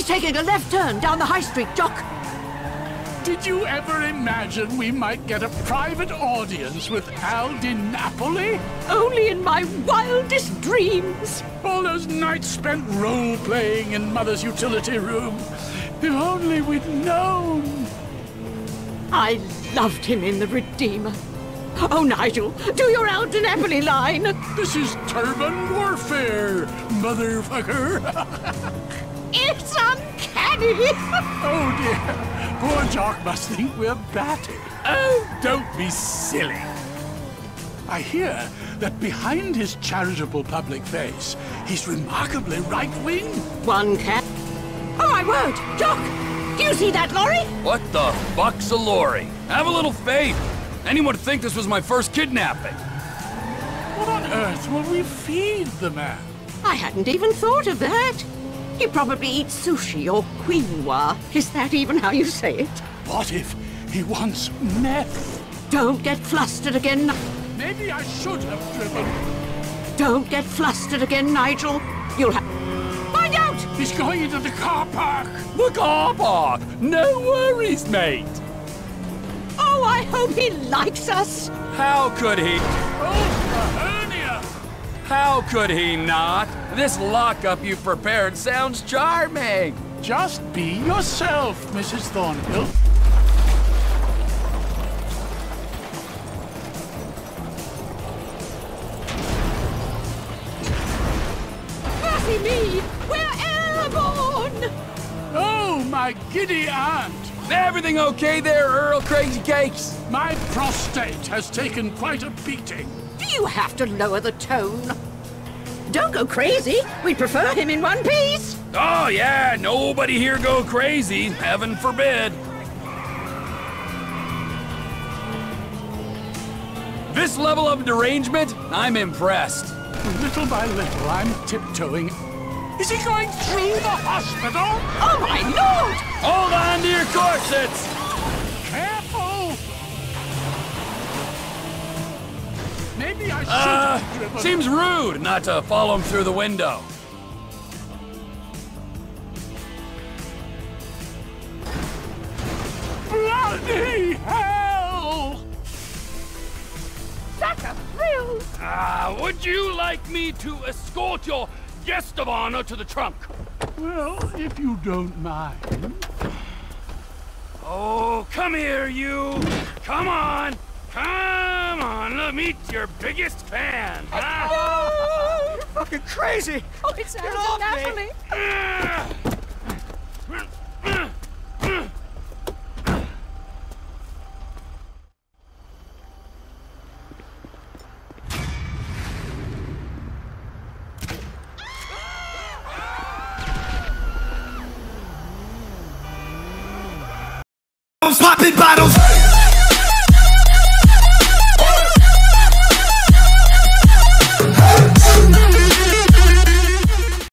taking a left turn down the high street, Jock. Did you ever imagine we might get a private audience with Al Di Napoli? Only in my wildest dreams. All those nights spent role-playing in Mother's utility room. If only we'd known. I loved him in The Redeemer. Oh, Nigel, do your Al Di Napoli line. This is turban warfare, motherfucker. It's uncanny. oh dear. Poor Jock must think we're batty. Oh, don't be silly. I hear that behind his charitable public face, he's remarkably right-wing. One cat. Oh, my word! Jock! Do you see that lorry? What the fuck's a lorry? Have a little faith. Anyone think this was my first kidnapping. What on earth will we feed the man? I hadn't even thought of that. He probably eats sushi or quinoa. Is that even how you say it? What if he wants meth? Don't get flustered again. Maybe I should have driven. Don't get flustered again, Nigel. You'll have... Find out! He's going into the car park. The car park? No worries, mate. Oh, I hope he likes us. How could he? Oh. How could he not? This lockup you've prepared sounds charming. Just be yourself, Mrs. Thornhill. Mercy me! We're airborne! Oh, my giddy aunt! Is everything okay there, Earl Crazy Cakes? My prostate has taken quite a beating. Do you have to lower the tone? Don't go crazy. We prefer him in one piece. Oh, yeah, nobody here go crazy. Heaven forbid. This level of derangement, I'm impressed. Little by little, I'm tiptoeing. Is he going through the hospital? Oh, my lord! Hold on to your corsets! Seems rude not to follow him through the window. Bloody hell! Such a thrill! Ah, would you like me to escort your guest of honor to the trunk? Well, if you don't mind. Oh, come here, you! Come on! Come on, let me meet your biggest fan! huh? You're fucking crazy! Oh, it's Get Al off Di me. Popping bottles.